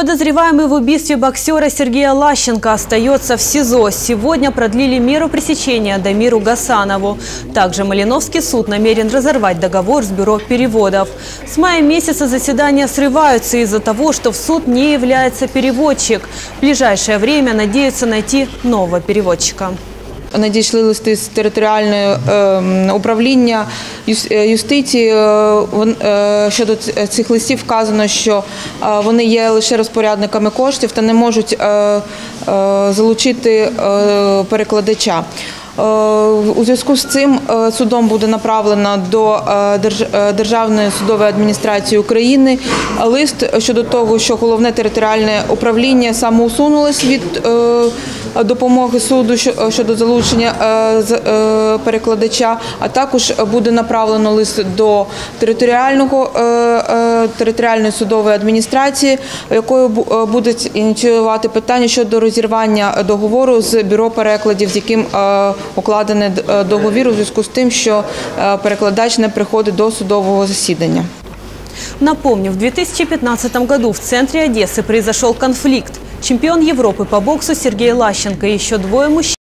Подозреваемый в убийстве боксера Сергея Лащенко остается в СИЗО. Сегодня продлили меру пресечения Дамиру Гасанову. Также Малиновский суд намерен разорвать договор с бюро переводов. С мая месяца заседания срываются из-за того, что в суд не является переводчик. В ближайшее время надеются найти нового переводчика. Надійшли листи з територіального е, управління е, юстиції. Е, е, Щодо цих листів вказано, що вони є лише розпорядниками коштів та не можуть залучити перекладача. Е, У зв'язку з цим е, судом буде направлено до е, Державної судової адміністрації України лист щодо того, що головне територіальне управління самоусунулось від допомоги суду щодо залучення перекладача, а також буде направлено лист до територіального територіальної судової адміністрації, якою е, будуть ініціювати питання щодо розірвання договору з бюро перекладів, з яким е, укладений е, договір у зв'язку з тим, що перекладач не приходить до судового засідання. Напомню, в 2015 году в центре Одессы произошел конфликт. Чемпион Европы по боксу Сергей Лащенко и еще двое мужчин